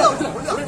தள்ளி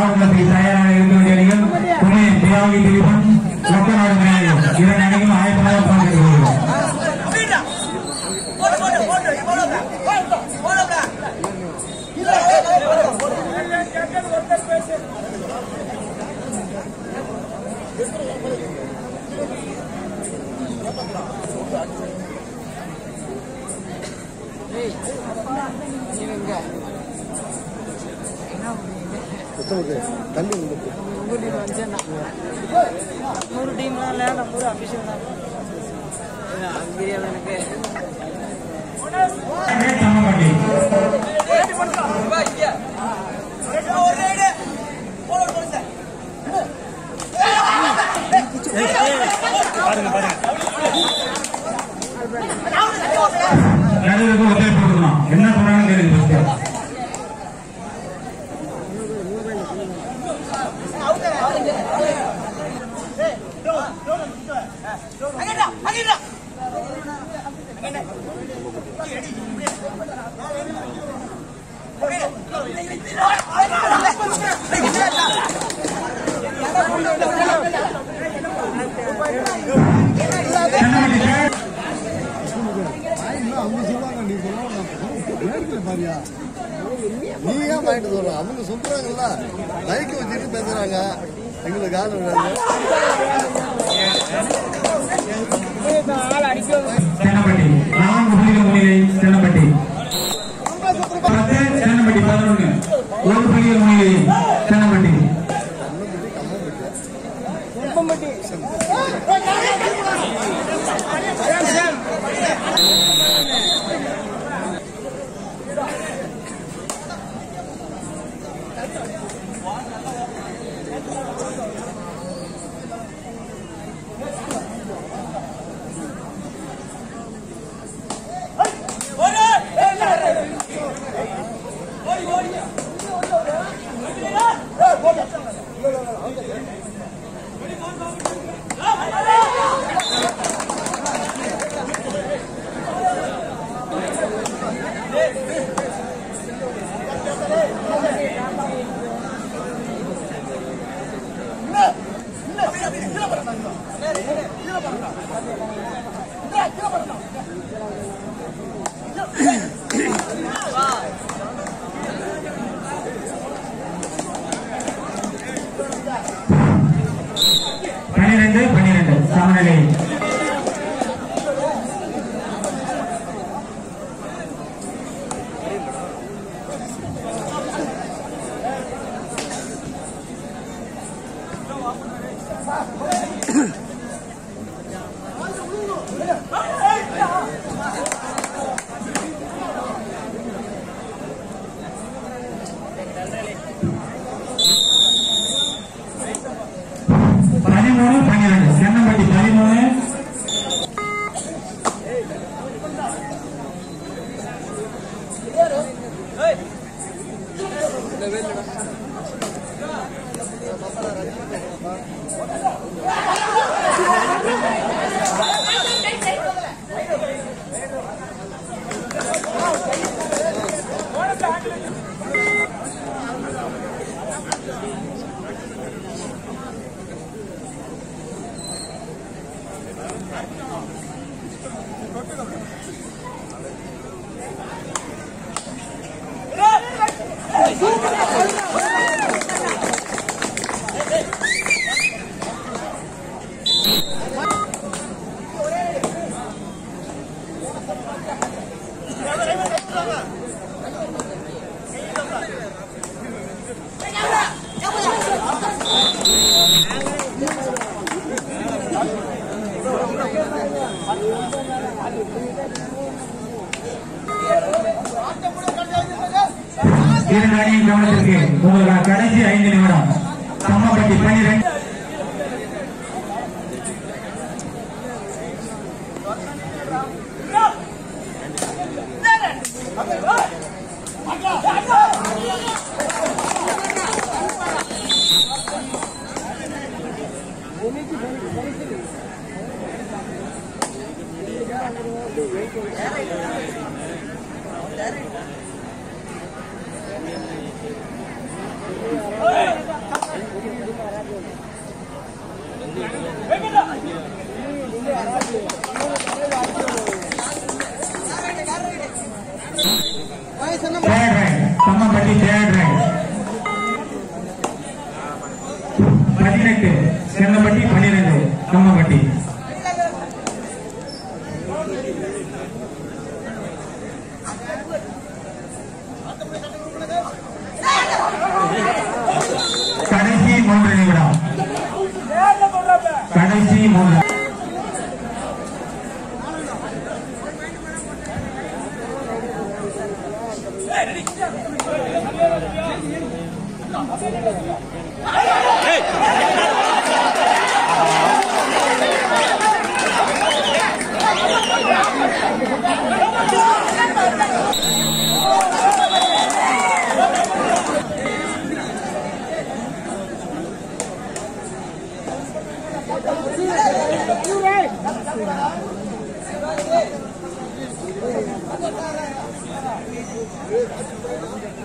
மாவட்டத்தில் தயாராக இருக்க வேண்டிய அணிகள் புனே தியாகி திலீபன் லக்கநாடு விநாயகம் இரண்டு அணிகளும் ஆயிரத்தி தள்ளி உங்களுக்கு ஊர்ல வந்தேன் நூறு அபிஷேகம் தான் எனக்கு வாங்கிட்டு சொல்ற அவங்க சொல்றாங்கல்ல மைக்கு வச்சுட்டு பேசுறாங்க. எங்களுக்கு ஆள் சென்னப்பட்டி சென்னப்பட்டி பதினொன்று ஒரு முன்னிலை பன்னிரண்டு பன்னிரண்டு. சமநிலை. level இரண்டு அணியின் கவனத்திற்கு உங்களுக்கான கடைசி ஐந்து நிமிடம். சம்மப்பட்டி பனிரெண்டு பதினெட்டு சென்னப்பட்டி பன்னிரெண்டு சம்மப்பட்டி கடைசி மூன்று நிமிடம். கடைசி மூன்று. கடைசி